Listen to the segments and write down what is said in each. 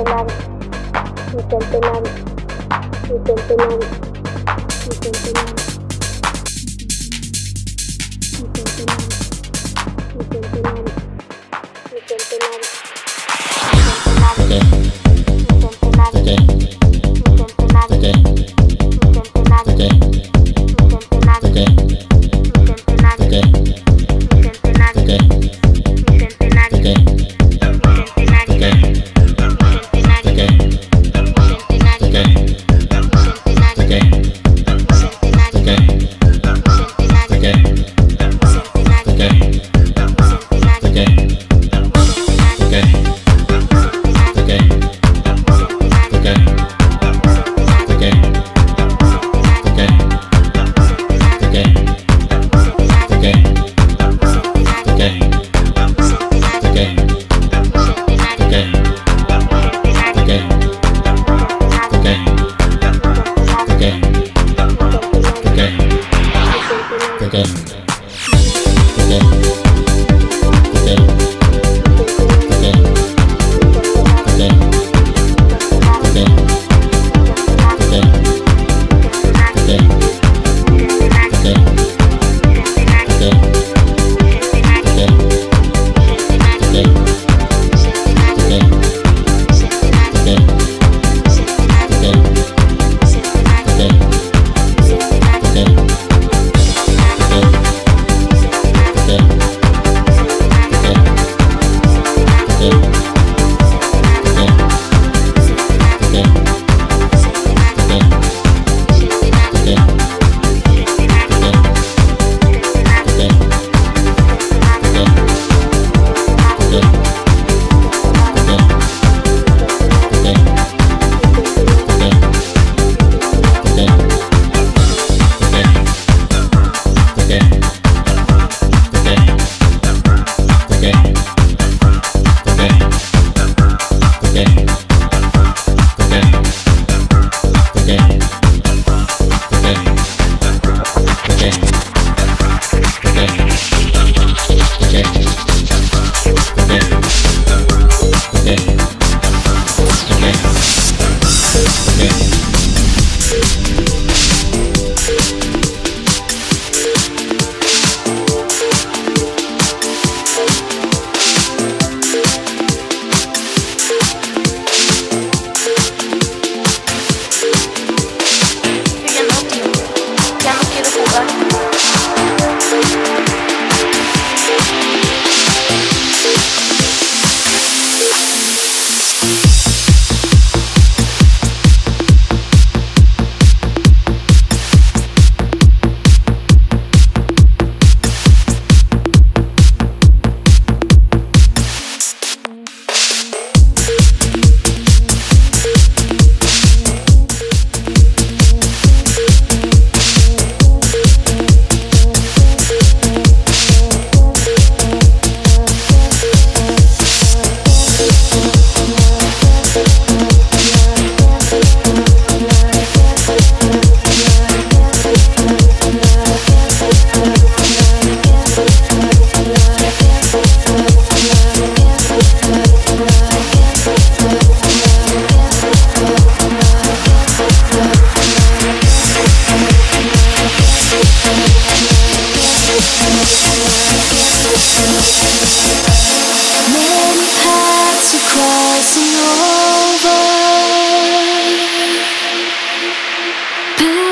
penal, ni penal, ni penal.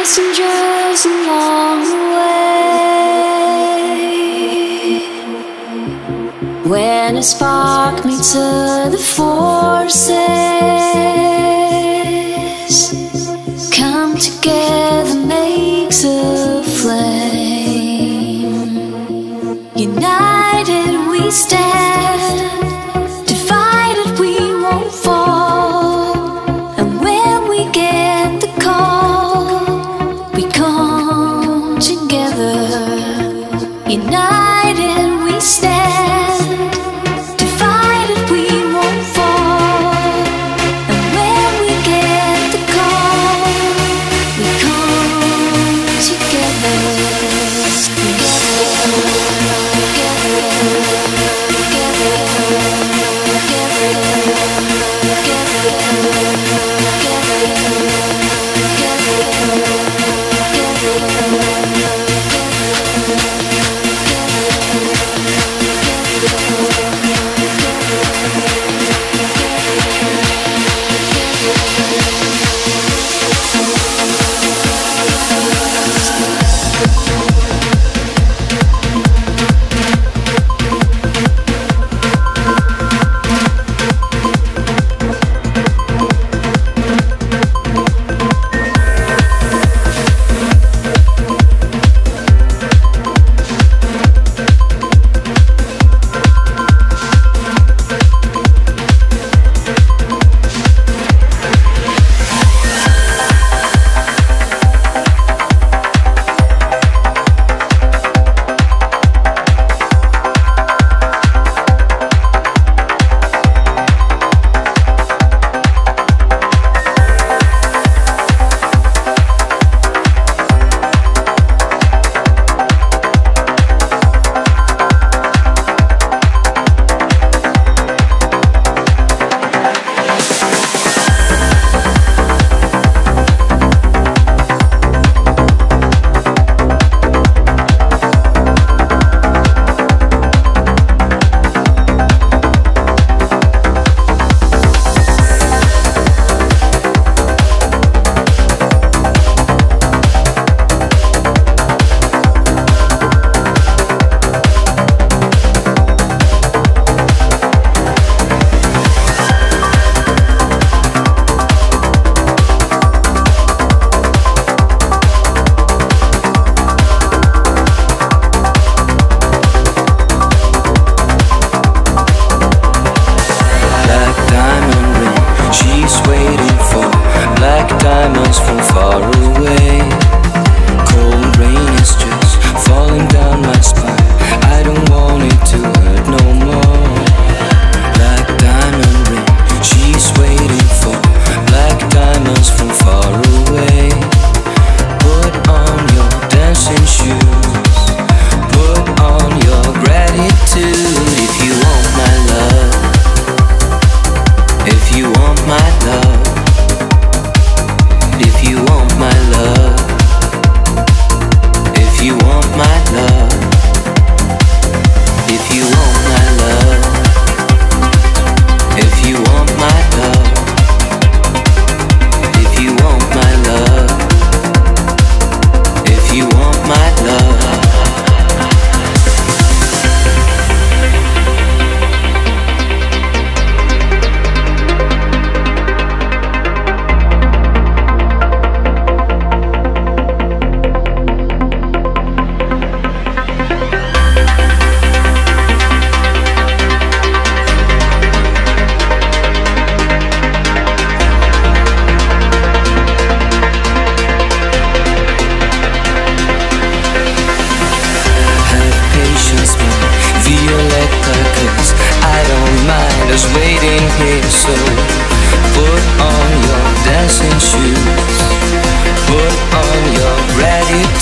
passengers along the way. When a spark meets the forces.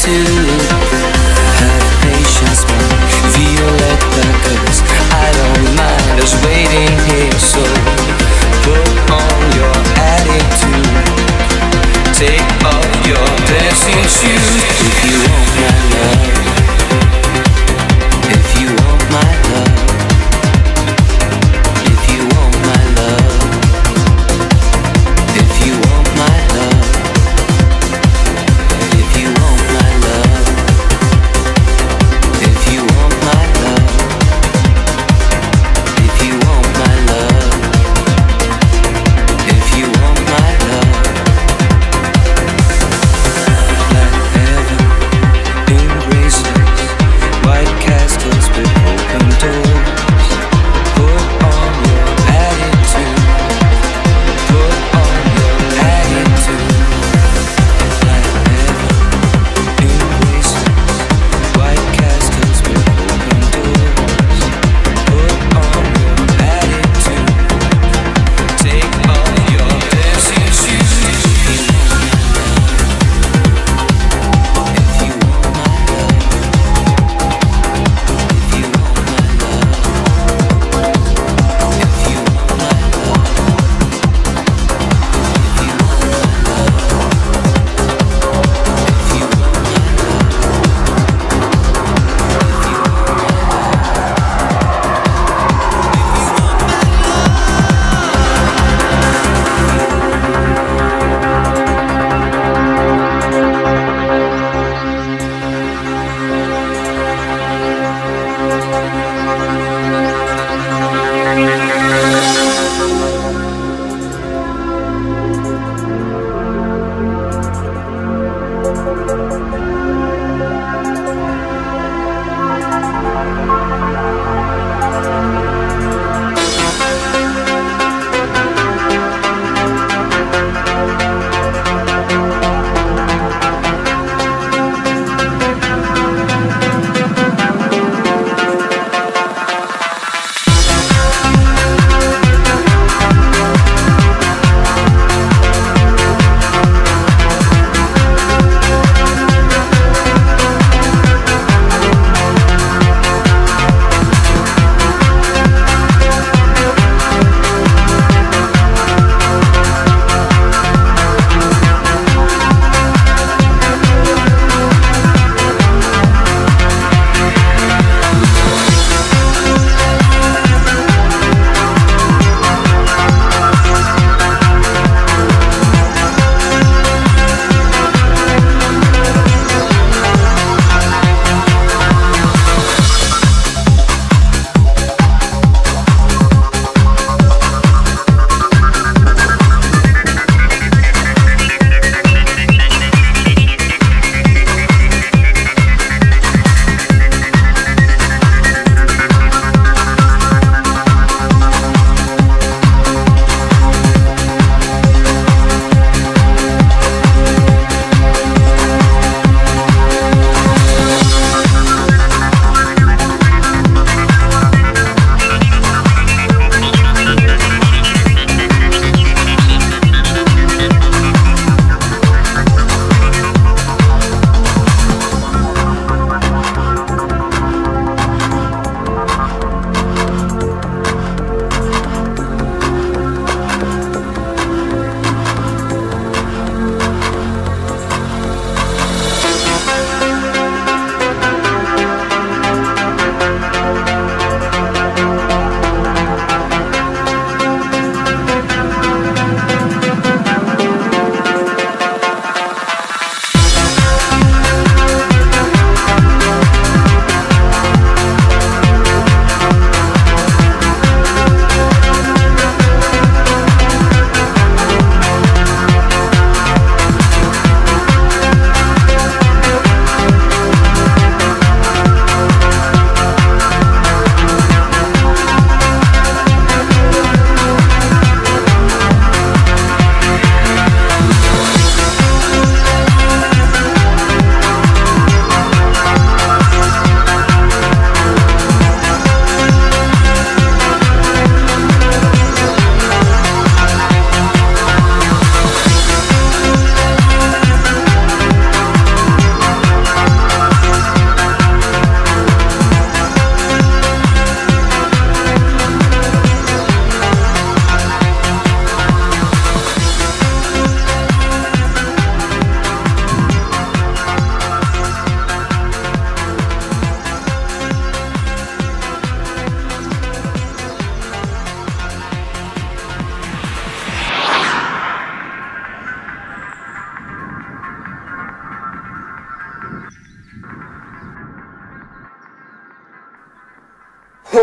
to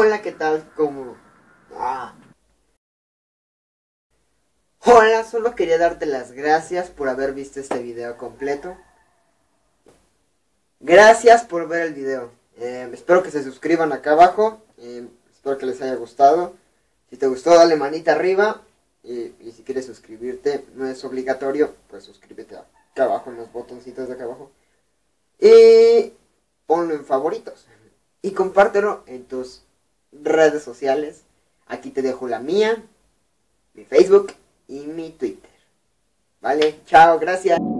Hola, ¿qué tal? ¿Cómo? Ah. Hola, solo quería darte las gracias por haber visto este video completo. Gracias por ver el video. Eh, espero que se suscriban acá abajo. Eh, espero que les haya gustado. Si te gustó, dale manita arriba. Y, y si quieres suscribirte, no es obligatorio, pues suscríbete acá abajo en los botoncitos de acá abajo. Y ponlo en favoritos. Y compártelo en tus redes sociales. Aquí te dejo la mía, mi Facebook y mi Twitter. Vale, chao, gracias.